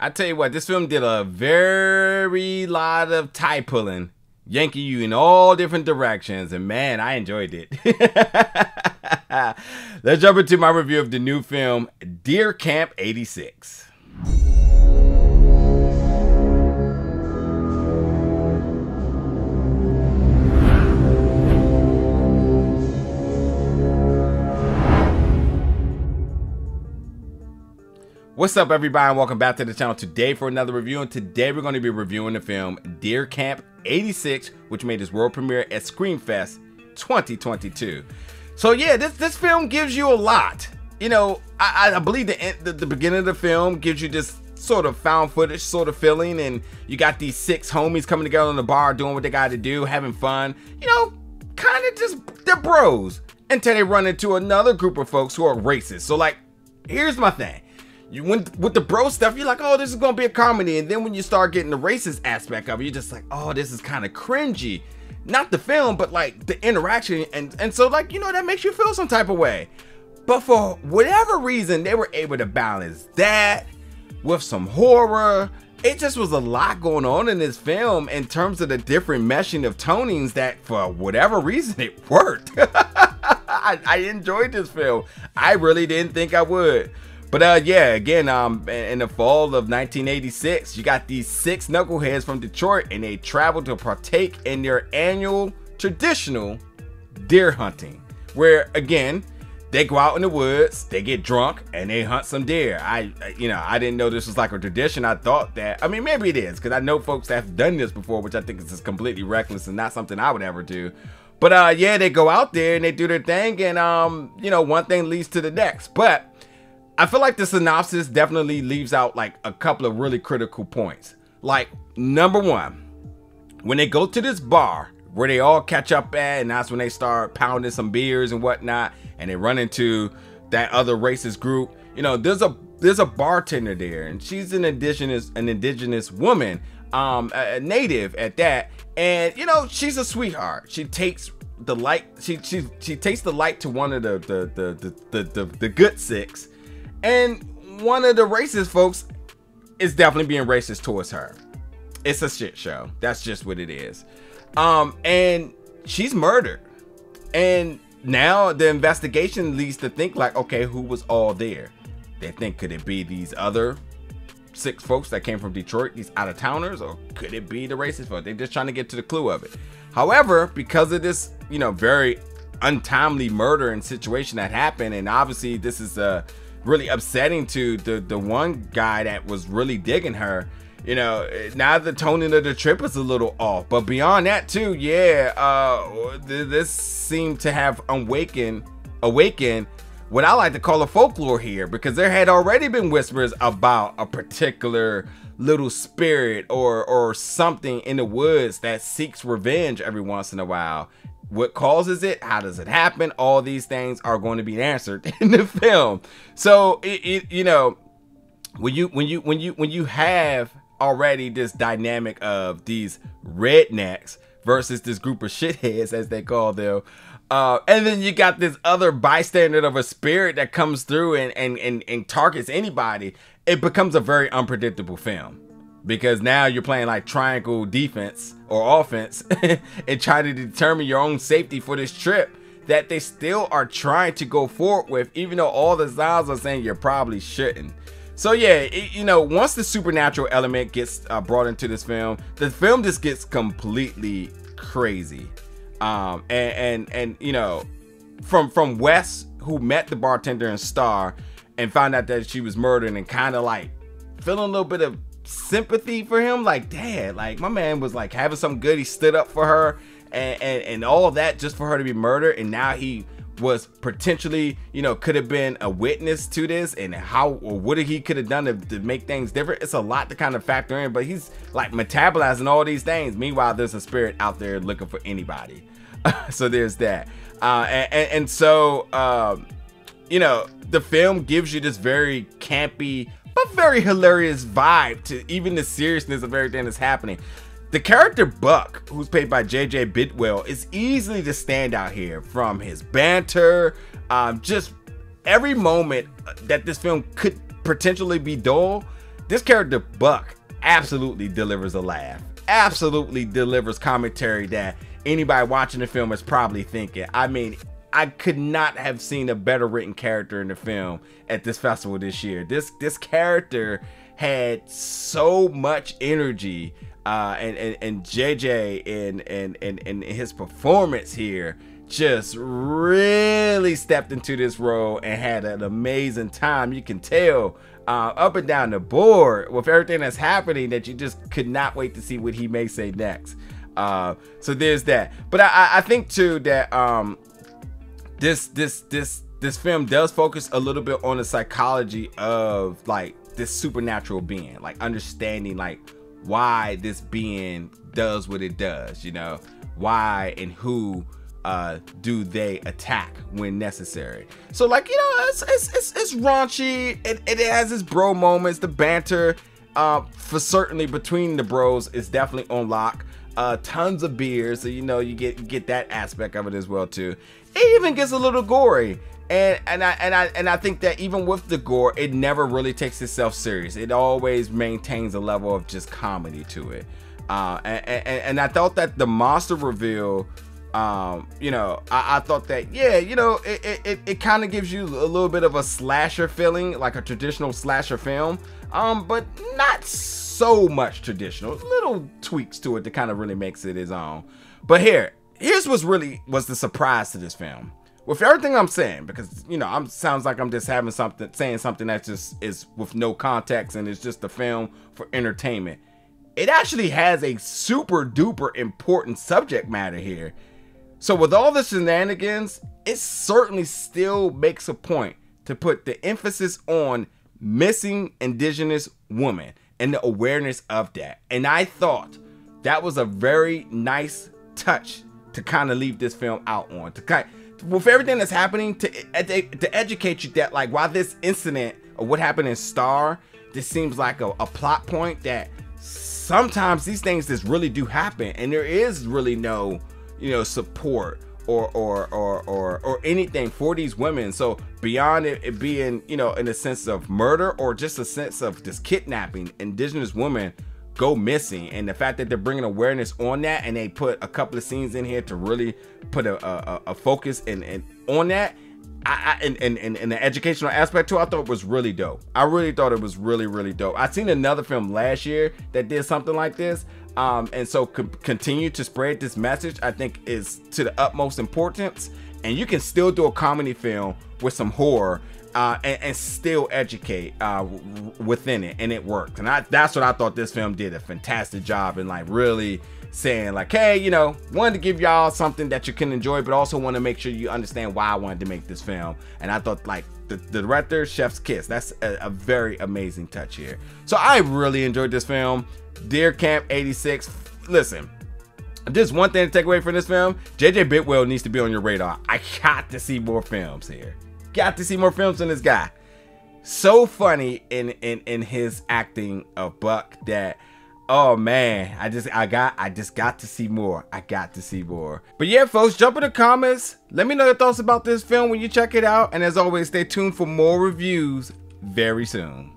I tell you what, this film did a very lot of tie pulling, yanking you in all different directions, and man, I enjoyed it. Let's jump into my review of the new film, Deer Camp 86. What's up, everybody, and welcome back to the channel today for another review. And today we're going to be reviewing the film Deer Camp 86, which made its world premiere at Screamfest 2022. So yeah, this this film gives you a lot. You know, I, I believe the, the the beginning of the film gives you this sort of found footage sort of feeling, and you got these six homies coming together in the bar doing what they got to do, having fun. You know, kind of just they're bros until they run into another group of folks who are racist. So like, here's my thing you went with the bro stuff, you're like, oh, this is gonna be a comedy. And then when you start getting the racist aspect of it, you're just like, oh, this is kind of cringy. Not the film, but like the interaction. And, and so, like, you know, that makes you feel some type of way. But for whatever reason, they were able to balance that with some horror. It just was a lot going on in this film in terms of the different meshing of tonings that, for whatever reason, it worked. I, I enjoyed this film. I really didn't think I would. But uh, yeah, again, um, in the fall of 1986, you got these six knuckleheads from Detroit, and they travel to partake in their annual traditional deer hunting, where again, they go out in the woods, they get drunk, and they hunt some deer. I, you know, I didn't know this was like a tradition. I thought that, I mean, maybe it is, because I know folks that have done this before, which I think is just completely reckless and not something I would ever do. But uh, yeah, they go out there and they do their thing, and um, you know, one thing leads to the next. But I feel like the synopsis definitely leaves out like a couple of really critical points. Like, number one, when they go to this bar where they all catch up at, and that's when they start pounding some beers and whatnot, and they run into that other racist group. You know, there's a there's a bartender there, and she's an indigenous an indigenous woman, um, a native at that, and you know she's a sweetheart. She takes the light, she she she takes the light to one of the the the the the, the, the good six and one of the racist folks is definitely being racist towards her. It's a shit show. That's just what it is. Um, and she's murdered. And now the investigation leads to think like, okay, who was all there? They think could it be these other six folks that came from Detroit, these out of towners, or could it be the racist folks? They're just trying to get to the clue of it. However, because of this, you know, very untimely murder and situation that happened, and obviously this is a really upsetting to the the one guy that was really digging her. You know now the toning of the trip is a little off but beyond that too yeah uh this seemed to have awakened awakened what I like to call a folklore here because there had already been whispers about a particular little spirit or or something in the woods that seeks revenge every once in a while what causes it how does it happen all these things are going to be answered in the film. So it, it, you know when you when you when you when you have already this dynamic of these rednecks versus this group of shitheads as they call them uh, and then you got this other bystander of a spirit that comes through and, and, and, and targets anybody it becomes a very unpredictable film because now you're playing like triangle defense or offense and trying to determine your own safety for this trip that they still are trying to go forward with even though all the signs are saying you probably shouldn't. So yeah it, you know once the supernatural element gets uh, brought into this film the film just gets completely crazy. Um and and and you know from from wes who met the bartender and star and found out that she was murdered and kind of like feeling a little bit of sympathy for him. Like, dad, like my man was like having some good. He stood up for her and, and, and all of that just for her to be murdered. And now he was potentially, you know, could have been a witness to this and how or what he could have done to, to, make things different. It's a lot to kind of factor in, but he's like metabolizing all these things. Meanwhile, there's a spirit out there looking for anybody. so there's that. Uh, and, and, and so, um, you know, the film gives you this very campy a very hilarious vibe to even the seriousness of everything that's happening. The character Buck, who's played by JJ Bidwell, is easily the standout here from his banter, um, just every moment that this film could potentially be dull. this character Buck absolutely delivers a laugh. Absolutely delivers commentary that anybody watching the film is probably thinking. I mean, I could not have seen a better written character in the film at this festival this year. This this character had so much energy uh, and, and and JJ and and and and his performance here just really stepped into this role and had an amazing time. You can tell uh, up and down the board with everything that's happening that you just could not wait to see what he may say next. Uh, so there's that. But I, I think too that um, this this this this film does focus a little bit on the psychology of like this supernatural being, like understanding like why this being does what it does, you know, why and who uh, do they attack when necessary. So like you know, it's it's it's, it's raunchy. It, it has its bro moments. The banter, uh, for certainly between the bros is definitely on lock. Uh, tons of beers, so you know you get get that aspect of it as well too. It even gets a little gory and and I and I and I think that even with the gore, it never really takes itself serious. It always maintains a level of just comedy to it. Uh, and, and, and I thought that the monster reveal, um, you know, I, I thought that yeah, you know, it it, it kind of gives you a little bit of a slasher feeling, like a traditional slasher film, um, but not so much traditional. Little tweaks to it that kind of really makes it his own. But here, here's what's really was the surprise to this film with everything I'm saying, because you know, I'm sounds like I'm just having something saying something that just is with no context and it's just a film for entertainment. It actually has a super duper important subject matter here. So with all the shenanigans, it certainly still makes a point to put the emphasis on missing indigenous women and the awareness of that. And I thought that was a very nice touch to kind of leave this film out on. To kind with everything that's happening to to educate you that like while this incident or what happened in Star, this seems like a, a plot point that sometimes these things just really do happen and there is really no you know support or or or or, or anything for these women so beyond it, it being you know in a sense of murder or just a sense of just kidnapping indigenous women go missing and the fact that they're bringing awareness on that and they put a couple of scenes in here to really put a, a, a focus and, and on that I, I and, and, and the educational aspect too, I thought was really dope. I really thought it was really, really dope. I seen another film last year that did something like this. Um, and so co- continue to spread this message, I think is to the utmost importance. And you can still do a comedy film with some horror uh, and, and, still educate uh, within it, and it worked. And I, that's what I thought this film did a fantastic job in like really saying like, hey, you know, wanted to give y'all something that you can enjoy, but also want to make sure you understand why I wanted to make this film. And I thought like the, the director, Chef's Kiss, that's a, a very amazing touch here. So I really enjoyed this film. Deer Camp 86. Listen, just one thing to take away from this film, JJ Bidwell needs to be on your radar. I got to see more films here got to see more films from this guy. So funny in in in his acting of Buck that oh man, I just I got I just got to see more. I got to see more. But yeah, folks, jump in the comments. Let me know your thoughts about this film when you check it out. And as always, stay tuned for more reviews very soon.